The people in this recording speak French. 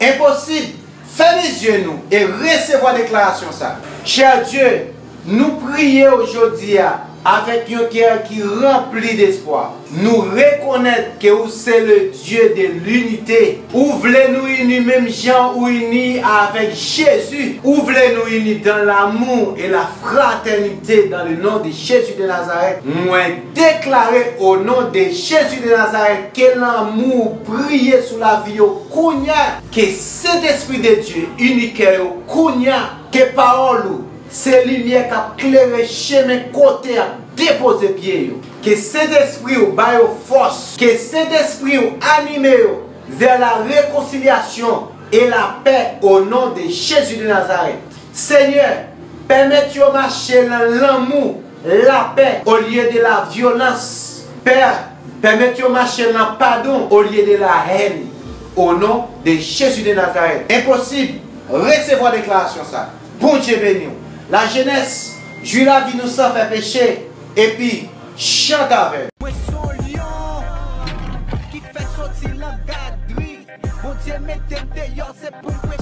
Imposib, fèmè zye nou e resevo a deklarasyon sa. Chè a Diyo, nou priye ojodi ya avèk yon kèr ki rempli d'espoir. Nou rekonèt ke ou se le Diyo de l'unite. Ou vle nou yoni mèm jan ou yoni avèk Jésus. Ou vle nou yoni dan l'amou et la fraternite dan le nan de Jésus de Nazaret. Mwen deklare ou nan de Jésus de Nazaret ke l'amou priye sou la vi yo kounya. Ke set espri de Diyo unike yo kounya. Ke parol ou Se li liye kap klere cheme kote a depoze pie yo. Ke se despri yo bayo fos. Ke se despri yo anime yo ver la rekonciliasyon e la pe o nan de Jezu de Nazaret. Seigneur, permet yo mache lan l'amou, la pe o liye de la violans. Per, permet yo mache lan padon o liye de la hen o nan de Jezu de Nazaret. Imposib, resevo a deklarasyon sa. Bon Dje benyo. La jeunesse, jwi la vi nou sa fè peche, epi chante avè. Mwen son lion, ki fè soti lan gadri, bon mwen diye metem deyon, se pou mwen